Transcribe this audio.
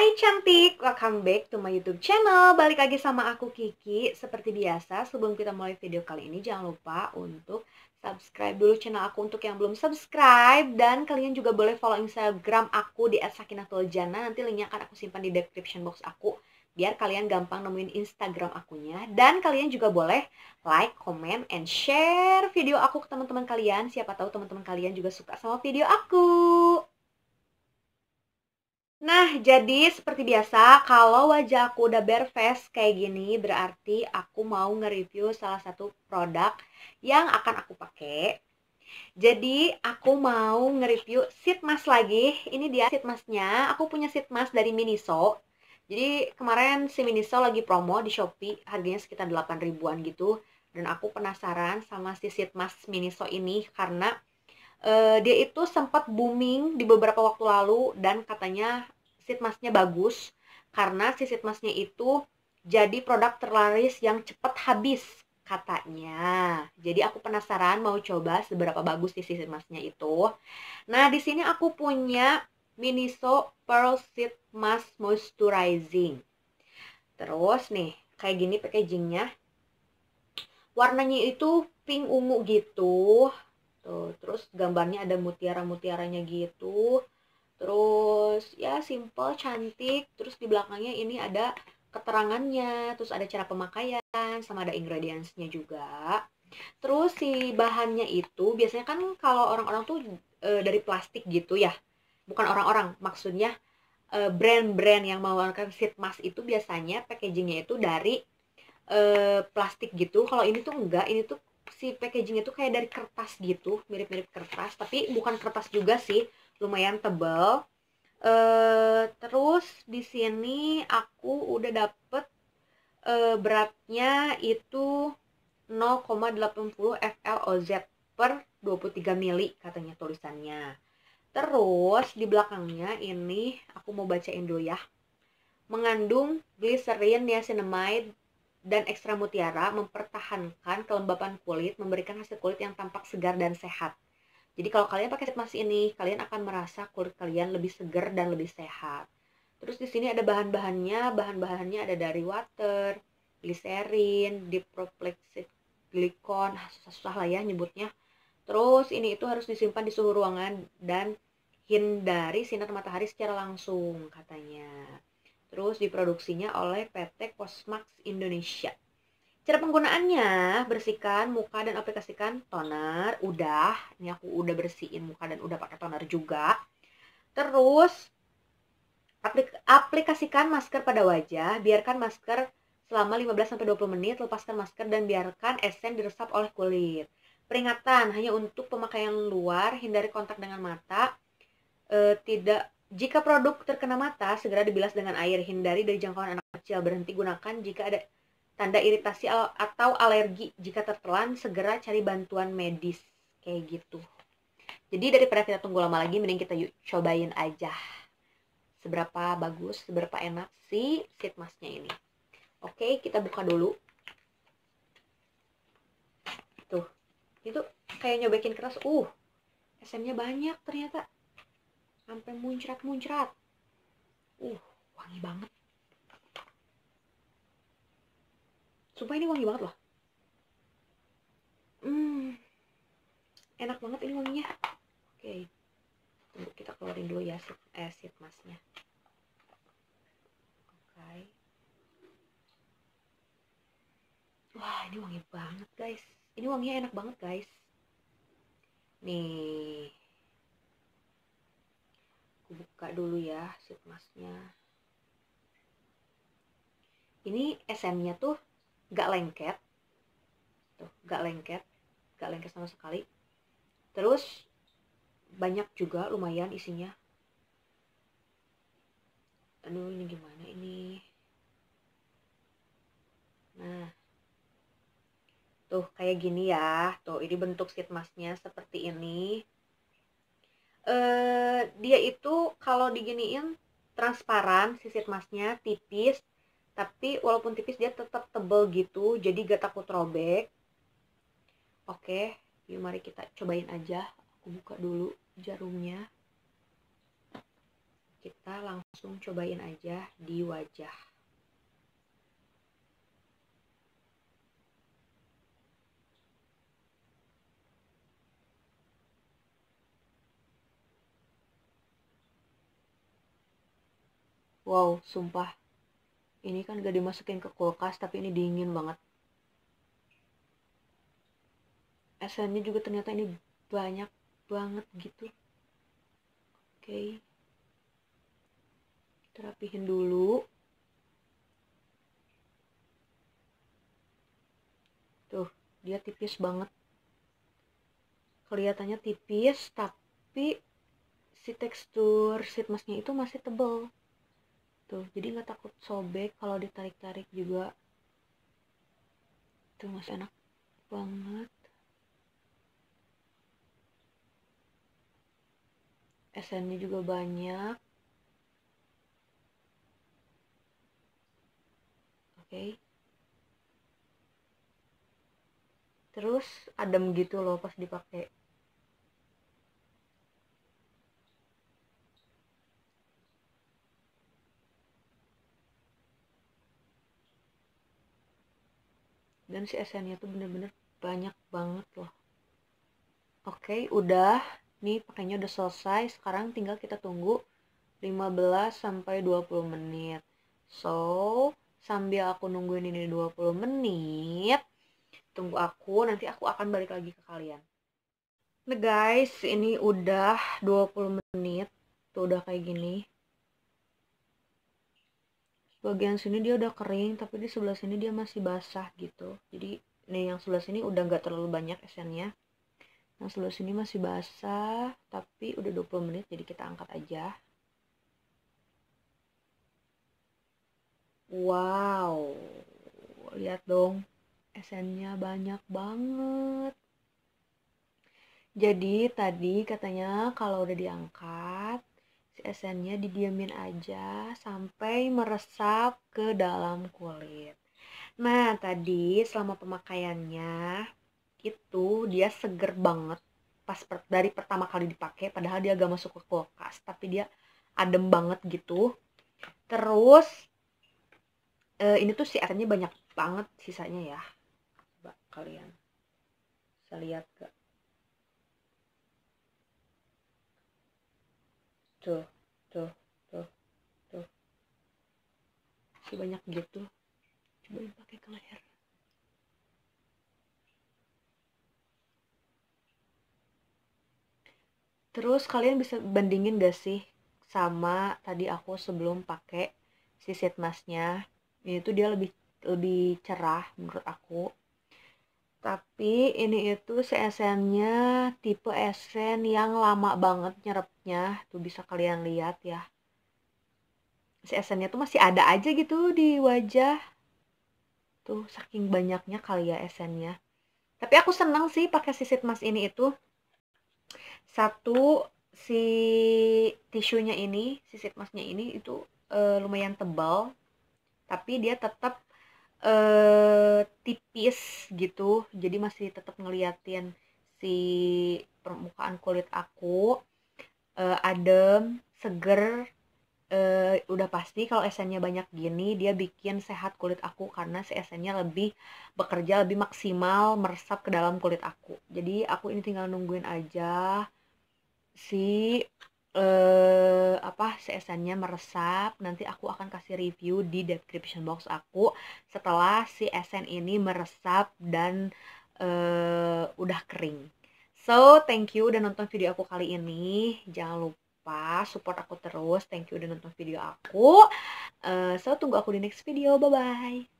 Hai cantik, welcome back to my YouTube channel. Balik lagi sama aku Kiki. Seperti biasa, sebelum kita mulai video kali ini jangan lupa untuk subscribe dulu channel aku untuk yang belum subscribe dan kalian juga boleh follow Instagram aku di @sakinatuljana. Nanti linknya akan aku simpan di description box aku biar kalian gampang nemuin Instagram akunya dan kalian juga boleh like, comment, and share video aku ke teman-teman kalian. Siapa tahu teman-teman kalian juga suka sama video aku. Nah, jadi seperti biasa, kalau wajah aku udah bare face kayak gini, berarti aku mau nge-review salah satu produk yang akan aku pakai. Jadi, aku mau nge-review sheet mask lagi. Ini dia sheet masknya. Aku punya sheet mask dari Miniso. Jadi, kemarin si Miniso lagi promo di Shopee, harganya sekitar 8 ribuan gitu. Dan aku penasaran sama si sheet mask Miniso ini karena uh, dia itu sempat booming di beberapa waktu lalu dan katanya sheet masknya bagus karena si sheet masknya itu jadi produk terlaris yang cepat habis katanya. Jadi aku penasaran mau coba seberapa bagus si sheet masknya itu. Nah, di sini aku punya Miniso Pearl Sheet Mask Moisturizing. Terus nih, kayak gini packagingnya. Warnanya itu pink ungu gitu Tuh, terus gambarnya ada mutiara-mutiaranya gitu. Terus ya simple, cantik. Terus di belakangnya ini ada keterangannya, terus ada cara pemakaian, sama ada ingredientsnya juga. Terus si bahannya itu biasanya kan kalau orang-orang tuh e, dari plastik gitu ya. Bukan orang-orang, maksudnya e, brand-brand yang mengeluarkan sheet mask itu biasanya packagingnya itu dari e, plastik gitu. Kalau ini tuh enggak, ini tuh si packaging itu kayak dari kertas gitu mirip-mirip kertas tapi bukan kertas juga sih lumayan tebal uh, terus di sini aku udah dapet uh, beratnya itu 0,80 FLOZ per 23 mili katanya tulisannya. Terus di belakangnya ini aku mau bacain dulu ya. Mengandung glycerin niacinamide dan ekstra mutiara mempertahankan kelembapan kulit, memberikan hasil kulit yang tampak segar dan sehat. Jadi kalau kalian pakai mask ini, kalian akan merasa kulit kalian lebih segar dan lebih sehat. Terus di sini ada bahan-bahannya, bahan-bahannya ada dari water, glycerin, diproplexid glikon, ah, susah-susah lah ya nyebutnya. Terus ini itu harus disimpan di suhu ruangan dan hindari sinar matahari secara langsung katanya. Terus diproduksinya oleh PT Cosmax Indonesia. Cara penggunaannya, bersihkan muka dan aplikasikan toner. Udah, ini aku udah bersihin muka dan udah pakai toner juga. Terus aplik aplikasikan masker pada wajah, biarkan masker selama 15-20 menit, lepaskan masker dan biarkan esen diresap oleh kulit. Peringatan, hanya untuk pemakaian luar, hindari kontak dengan mata, e, tidak jika produk terkena mata, segera dibilas dengan air. Hindari dari jangkauan anak kecil. Berhenti gunakan jika ada tanda iritasi atau alergi. Jika tertelan, segera cari bantuan medis. Kayak gitu. Jadi daripada kita tunggu lama lagi, mending kita yuk cobain aja. Seberapa bagus, seberapa enak si sheet masknya ini. Oke, kita buka dulu. Tuh, itu kayak nyobekin keras. Uh, SM-nya banyak ternyata sampai muncrat-muncrat. Uh, wangi banget. Sumpah ini wangi banget loh. Hmm, enak banget ini wanginya. Oke, tunggu kita keluarin dulu ya sheet, eh, sheet masknya. Oke. Wah, ini wangi banget guys. Ini wanginya enak banget guys. Nih, aku buka dulu ya sheet masknya ini SM-nya tuh gak lengket. Tuh gak lengket. Gak lengket sama sekali. Terus banyak juga lumayan isinya. Aduh ini gimana ini? Nah. Tuh kayak gini ya. Tuh ini bentuk sheet masknya seperti ini. Eh, dia itu kalau diginiin transparan sisir masnya tipis tapi walaupun tipis dia tetap tebel gitu. Jadi gak takut robek. Oke yuk mari kita cobain aja. Aku buka dulu jarumnya. Kita langsung cobain aja di wajah. Wow, sumpah. Ini kan gak dimasukin ke kulkas, tapi ini dingin banget. Esennya juga ternyata ini banyak banget gitu. Oke. Okay. Kita rapihin dulu. Tuh, dia tipis banget. Kelihatannya tipis, tapi si tekstur sheet masknya itu masih tebal tuh jadi nggak takut sobek kalau ditarik-tarik juga. Tuh masih enak banget. Esennya juga banyak. Oke. Okay. terus adem gitu loh pas dipakai dan si esennya tuh bener-bener banyak banget loh. Oke udah. Nih pakainya udah selesai. Sekarang tinggal kita tunggu 15 sampai 20 menit. So sambil aku nungguin ini 20 menit tunggu aku. Nanti aku akan balik lagi ke kalian. Nah guys ini udah 20 menit tuh udah kayak gini bagian sini dia udah kering tapi di sebelah sini dia masih basah gitu. Jadi nih yang sebelah sini udah nggak terlalu banyak esennya. Yang sebelah sini masih basah tapi udah 20 menit jadi kita angkat aja. Wow lihat dong esennya banyak banget. Jadi tadi katanya kalau udah diangkat esennya didiamin aja sampai meresap ke dalam kulit. Nah, tadi selama pemakaiannya itu dia seger banget pas per, dari pertama kali dipakai padahal dia gak masuk ke kulkas tapi dia adem banget gitu. Terus eh, ini tuh si airnya banyak banget sisanya ya. Coba kalian bisa lihat gak? Tuh tuh tuh tuh. Masih banyak gitu cobain pakai ke leher. Terus kalian bisa bandingin gak sih sama tadi aku sebelum pakai si sheet masknya? Ini tuh dia lebih lebih cerah menurut aku tapi ini itu si esennya tipe esen yang lama banget nyerapnya tuh bisa kalian lihat ya. Si esennya tuh masih ada aja gitu di wajah. Tuh saking banyaknya kali ya esennya tapi aku seneng sih pakai sisit mas ini itu. Satu si tisunya ini sisit masnya ini itu e, lumayan tebal. Tapi dia tetap eh tipis gitu. Jadi masih tetap ngeliatin si permukaan kulit aku uh, adem seger uh, udah pasti kalau esennya banyak gini dia bikin sehat kulit aku karena si esennya lebih bekerja lebih maksimal meresap ke dalam kulit aku. Jadi aku ini tinggal nungguin aja si eh apa CSN-nya meresap nanti aku akan kasih review di description box aku setelah si SN ini meresap dan eh, udah kering. So thank you udah nonton video aku kali ini. Jangan lupa support aku terus. Thank you udah nonton video aku. Uh, so tunggu aku di next video. Bye bye